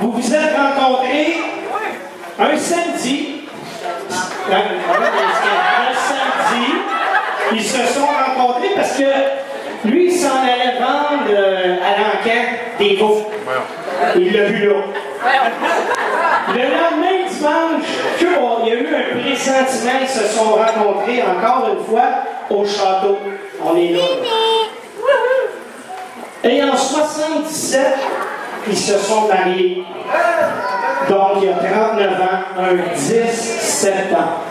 Vous vous êtes rencontrés un samedi. Un, un samedi. Ils se sont rencontrés parce que lui, il s'en allait vendre euh, à l'enquête des veaux. Il l'a vu là. Le lendemain dimanche, il y a eu un pressentiment, ils se sont rencontrés encore une fois au château. On est là. Et en 77, ils se sont mariés. Donc, il y a 39 ans, un 10 septembre.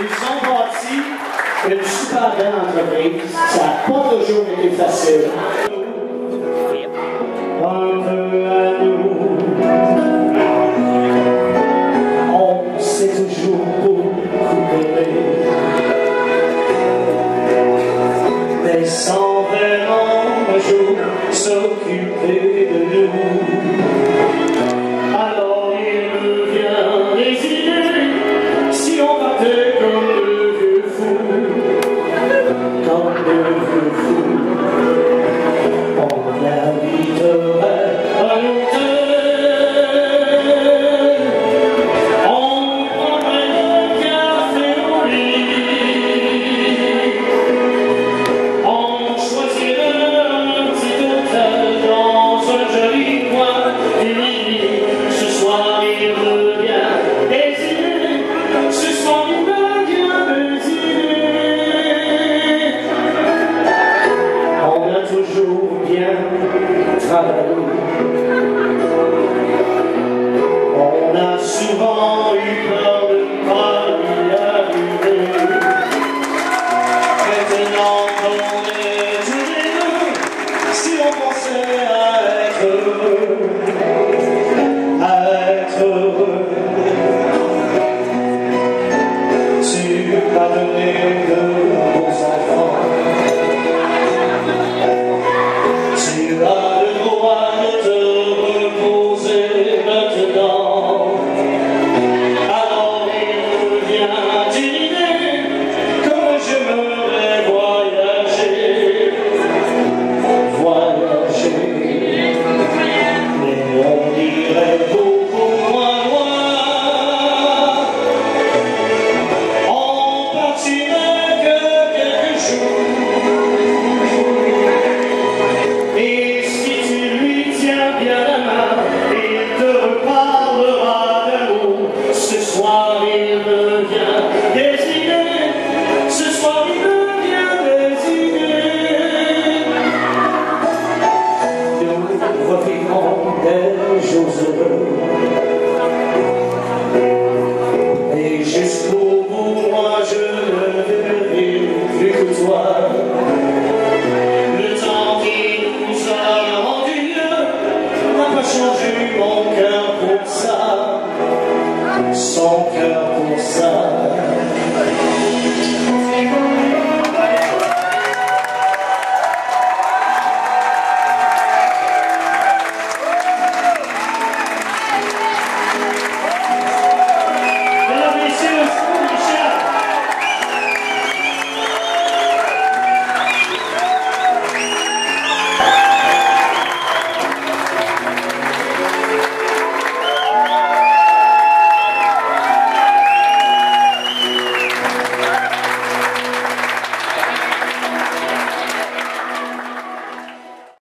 Ils ont bâti une super belle entreprise. Ça n'a pas toujours été facile. Souvent